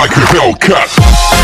like a Hellcat.